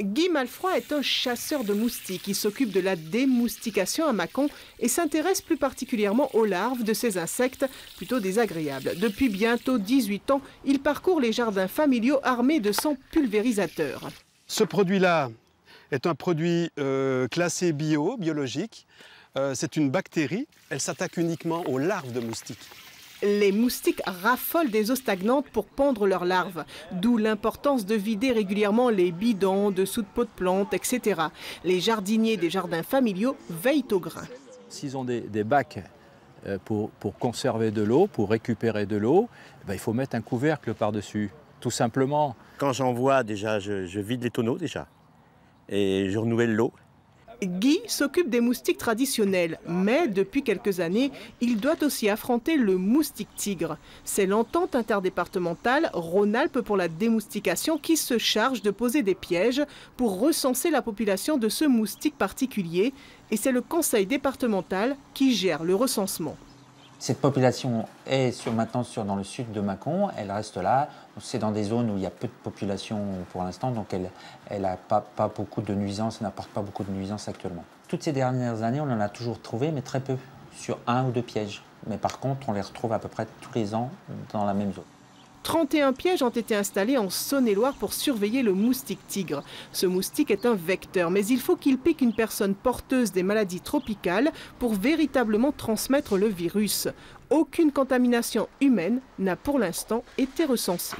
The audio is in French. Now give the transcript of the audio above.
Guy Malfroy est un chasseur de moustiques. Il s'occupe de la démoustication à Mâcon et s'intéresse plus particulièrement aux larves de ces insectes plutôt désagréables. Depuis bientôt 18 ans, il parcourt les jardins familiaux armés de son pulvérisateur. Ce produit-là est un produit euh, classé bio, biologique. Euh, c'est une bactérie. Elle s'attaque uniquement aux larves de moustiques. Les moustiques raffolent des eaux stagnantes pour pondre leurs larves, d'où l'importance de vider régulièrement les bidons, dessous de pots de plantes, etc. Les jardiniers des jardins familiaux veillent au grain. S'ils ont des, bacs euh, pour, conserver de l'eau, pour récupérer de l'eau, eh ben, il faut mettre un couvercle par-dessus, tout simplement. Quand j'en vois, déjà, je, je vide les tonneaux déjà et je renouvelle l'eau. Guy s'occupe des moustiques traditionnels, mais depuis quelques années, il doit aussi affronter le moustique tigre. C'est l'entente interdépartementale Rhône-Alpes pour la démoustication qui se charge de poser des pièges pour recenser la population de ce moustique particulier, et c'est le conseil départemental qui gère le recensement. Cette population est maintenant sur, dans le sud de Mâcon, elle reste là. C'est dans des zones où il y a peu de population pour l'instant, donc elle n'a pas, pas, beaucoup de nuisances, elle n'apporte pas beaucoup de nuisances actuellement. Toutes ces dernières années, on en a toujours trouvé, mais très peu, sur un ou deux pièges. Mais par contre, on les retrouve à peu près tous les ans dans la même zone. 31 pièges ont été installés en Saône-et-Loire pour surveiller le moustique tigre. Ce moustique est un vecteur, mais il faut qu'il pique une personne porteuse des maladies tropicales pour véritablement transmettre le virus. Aucune contamination humaine n'a pour l'instant été recensée.